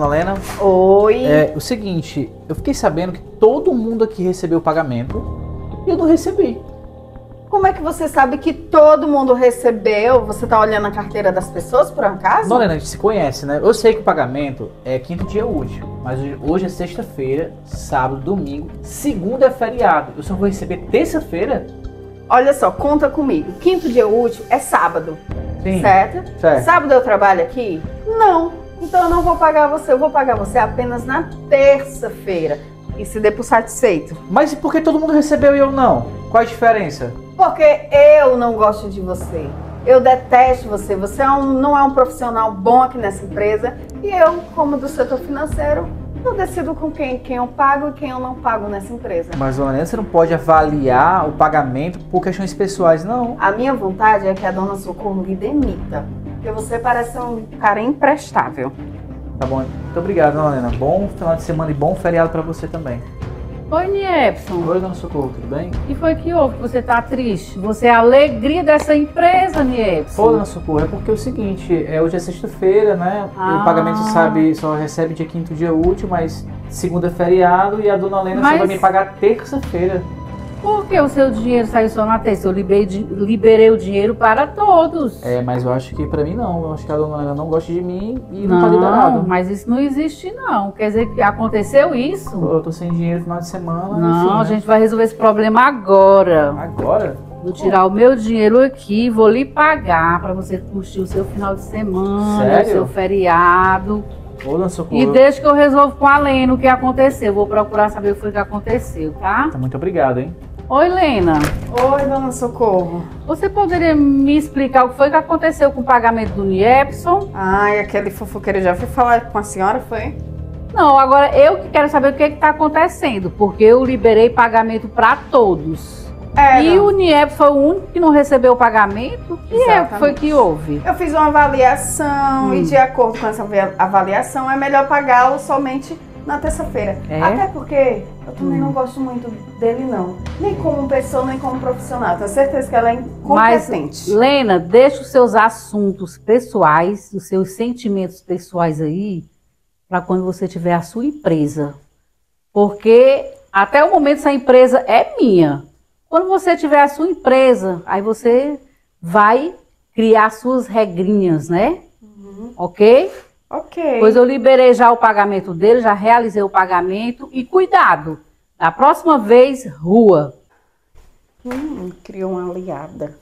Lena, Oi. é o seguinte, eu fiquei sabendo que todo mundo aqui recebeu o pagamento e eu não recebi. Como é que você sabe que todo mundo recebeu? Você tá olhando a carteira das pessoas, por acaso? Dona Lena, a gente se conhece, né? Eu sei que o pagamento é quinto dia útil, mas hoje- hoje é sexta-feira, sábado, domingo, segunda é feriado. Eu só vou receber terça-feira? Olha só, conta comigo. Quinto dia útil é sábado, Sim. certo? Certo. Sábado eu trabalho aqui? Não. Então eu não vou pagar você, eu vou pagar você apenas na terça-feira. E se der por satisfeito. Mas e por que todo mundo recebeu e eu não? Qual a diferença? Porque eu não gosto de você. Eu detesto você. Você é um- não é um profissional bom aqui nessa empresa. E eu, como do setor financeiro, eu decido com quem, quem eu pago e quem eu não pago nessa empresa. Mas, Dona Lena, você não pode avaliar o pagamento por questões pessoais, não. A minha vontade é que a dona Socorro me demita. Porque você parece um cara imprestável. Tá bom? Muito obrigado, Dona Lena. Bom final de semana e bom feriado pra você também. Oi, Niepson. Oi, Dona Socorro, tudo bem? O que foi que houve que você tá triste? Você é a alegria dessa empresa, Niepson. Pô, Dona Socorro, é porque é o seguinte, é, hoje é sexta-feira, né? E Ah. O pagamento sabe, só recebe dia quinto dia útil, mas segunda é feriado e a Dona Lena só Mas- vai me pagar terça-feira. Por que o seu dinheiro saiu só na terça? Eu liberei, liberei o dinheiro para todos. É, mas eu acho que pra mim não. Eu acho que a Dona Lena não gosta de mim e não, tá liberado. mas isso não existe não. Quer dizer que aconteceu isso? Eu tô sem dinheiro no final de semana. Não, enfim, a né? gente vai resolver esse problema agora. Agora? Vou tirar o meu dinheiro aqui, vou lhe pagar para você curtir o seu final de semana, Sério? o seu feriado. Ô, Socorro. E deixa que eu resolvo com a Lena o que aconteceu. Vou procurar saber o que foi que aconteceu, tá? Tá, Muito obrigado, hein? Oi, Lena. Oi, dona Socorro. Você poderia me explicar o que foi que aconteceu com o pagamento do Niepson? Ai, aquele fofoqueiro já foi falar com a senhora, foi? Não, agora eu que quero saber o que está acontecendo, porque eu liberei pagamento para todos. É, e não. o Niepson foi o único que não recebeu o pagamento. E é o que foi que houve? Eu fiz uma avaliação Hum. e de acordo com essa avaliação é melhor pagá-lo somente na terça-feira. É? Até porque eu também Hum. não gosto muito dele não. Nem como pessoa, nem como profissional. Tenho certeza que ela é Mas, incompetente. Lena, deixa os seus assuntos pessoais, os seus sentimentos pessoais aí, para quando você tiver a sua empresa. Porque até o momento essa empresa é minha. Quando você tiver a sua empresa, aí você vai criar suas regrinhas, né? Ok? Ok. Pois eu liberei já o pagamento dele, já realizei o pagamento. E cuidado, da próxima vez, rua. Hum, criou uma aliada.